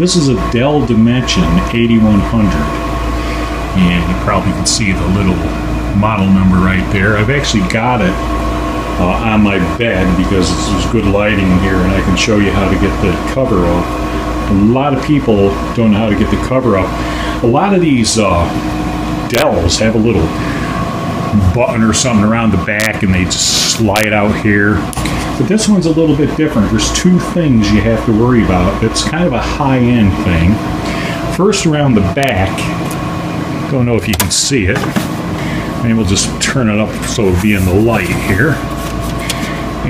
This is a Dell Dimension 8100. And you probably can see the little model number right there. I've actually got it uh, on my bed because there's good lighting here and I can show you how to get the cover off. A lot of people don't know how to get the cover off. A lot of these uh, Dells have a little button or something around the back and they just slide out here. But this one's a little bit different. There's two things you have to worry about. It's kind of a high-end thing. First around the back, don't know if you can see it. Maybe we'll just turn it up so it'll be in the light here.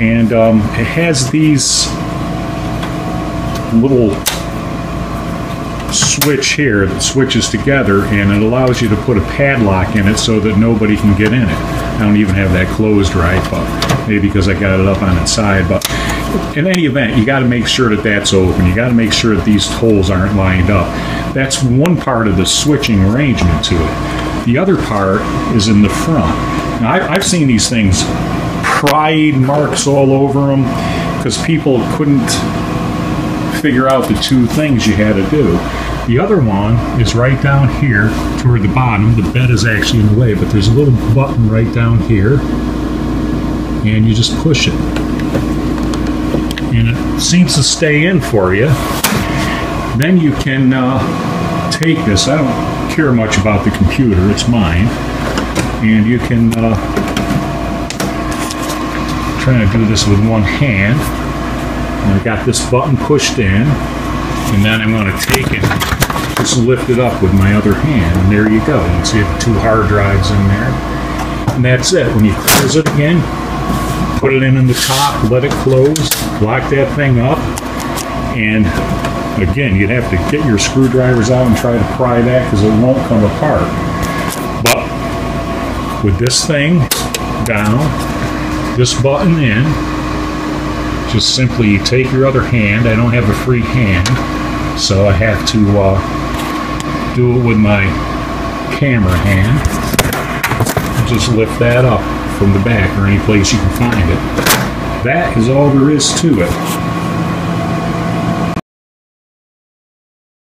And um, it has these little switch here that switches together and it allows you to put a padlock in it so that nobody can get in it. I don't even have that closed right, but maybe because I got it up on its side. But in any event, you got to make sure that that's open. You got to make sure that these holes aren't lined up. That's one part of the switching arrangement to it. The other part is in the front. Now, I've seen these things pride marks all over them because people couldn't figure out the two things you had to do. The other one is right down here toward the bottom. The bed is actually in the way, but there's a little button right down here, and you just push it. And it seems to stay in for you. Then you can uh, take this. I don't care much about the computer, it's mine. And you can uh, try to do this with one hand. And I got this button pushed in, and then I'm going to take it, just lift it up with my other hand, and there you go. You can see two hard drives in there. And that's it. When you close it again, put it in in the top, let it close, lock that thing up, and again, you'd have to get your screwdrivers out and try to pry that because it won't come apart. But with this thing down, this button in, just simply take your other hand. I don't have a free hand, so I have to uh, do it with my camera hand. Just lift that up from the back or any place you can find it. That is all there is to it.